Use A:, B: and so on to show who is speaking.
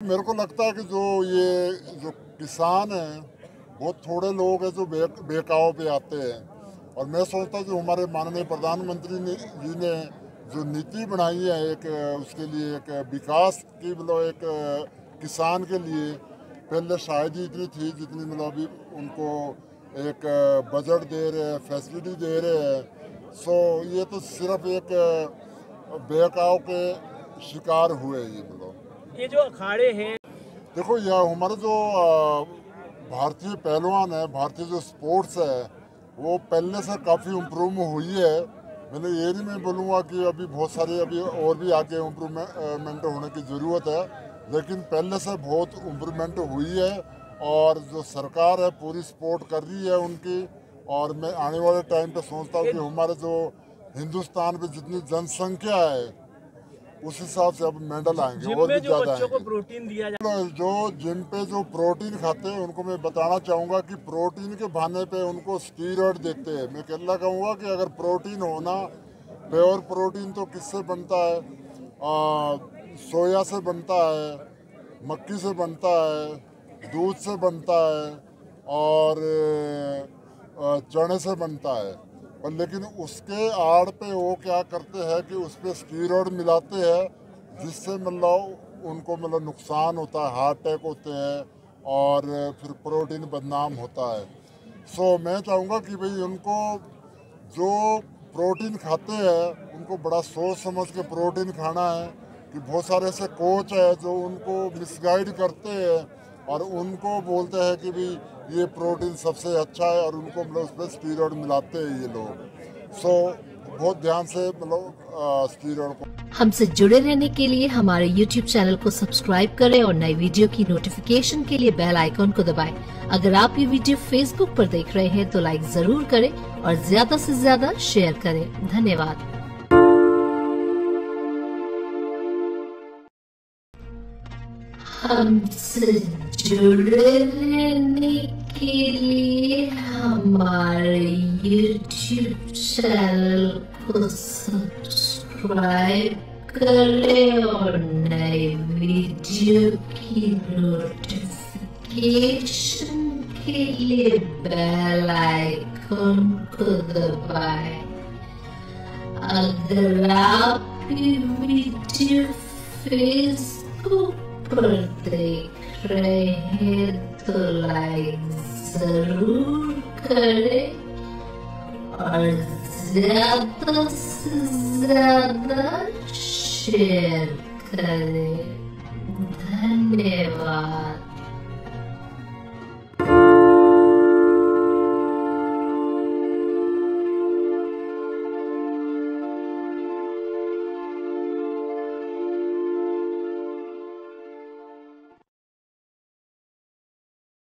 A: मेरे को लगता है कि जो ये जो किसान हैं बहुत थोड़े लोग हैं जो बे, बेकाव पे आते हैं। और मैं सोचता हूँ जो हमारे माननीय प्रधानमंत्री जी ने जो नीति बनाई है एक उसके लिए एक विकास की मतलब एक किसान के लिए पहले शायद ही इतनी थी जितनी मतलब अभी उनको एक बजट दे रहे हैं फैसिलिटी दे रहे हैं। सो ये तो सिर्फ़ एक बेकाव के शिकार हुए ये मतलब।
B: ये जो अखाड़े हैं।
A: देखो यह हमारे जो भारतीय पहलवान है भारतीय जो स्पोर्ट्स है वो पहले से काफ़ी इम्प्रूव हुई है। मैंने ये नहीं मैं बोलूँगा कि अभी बहुत सारी अभी और भी आगे इम्प्रूवमेंट होने की ज़रूरत है लेकिन पहले से बहुत इम्प्रूवमेंट हुई है और जो सरकार है पूरी सपोर्ट कर रही है उनकी। और मैं आने वाले टाइम पे सोचता हूँ कि हमारे जो हिंदुस्तान में जितनी जनसंख्या है उस हिसाब से अब मेडल आएँगे और भी ज़्यादा आएँगे।
B: प्रोटीन दिया
A: जो जिम पे जो प्रोटीन खाते हैं उनको मैं बताना चाहूँगा कि प्रोटीन के बहाने पे उनको स्टीरॉयड देते हैं। मैं कहना कहूँगा कि अगर प्रोटीन होना प्योर प्रोटीन तो किससे बनता है? आ, सोया से बनता है मक्की से बनता है दूध से बनता है और चने से बनता है। और लेकिन उसके आड़ पे वो क्या करते हैं कि उस पर स्टीरोड मिलाते हैं, जिससे मतलब उनको मतलब नुकसान होता है, हार्ट अटैक होते हैं और फिर प्रोटीन बदनाम होता है। सो मैं चाहूँगा कि भाई उनको जो प्रोटीन खाते हैं, उनको बड़ा सोच समझ के प्रोटीन खाना है, कि बहुत सारे ऐसे कोच है जो उनको मिसगाइड करते हैं और उनको बोलते हैं कि भी ये प्रोटीन सबसे अच्छा है और उनको मतलब उस पर स्टीरोड मिलाते हैं ये लोग। सो so, बहुत ध्यान से मतलब स्टीरोड को
C: हमसे जुड़े रहने के लिए हमारे YouTube चैनल को सब्सक्राइब करें और नई वीडियो की नोटिफिकेशन के लिए बेल आइकॉन को दबाएँ। अगर आप ये वीडियो Facebook पर देख रहे हैं तो लाइक ज़रूर करें और ज़्यादा से ज़्यादा शेयर करें। धन्यवाद। हमसे जुड़े रहने के लिए हमारे YouTube चैनल को सब्सक्राइब करें और नए वीडियो की नोटिफिकेशन के लिए बेल आइकन को दबाएँ। अगर आप वीडियो फेसबुक पर देख रहे तो लाइक ज़रूर करें और ज़्यादा से ज़्यादा शेयर करें धन्यवाद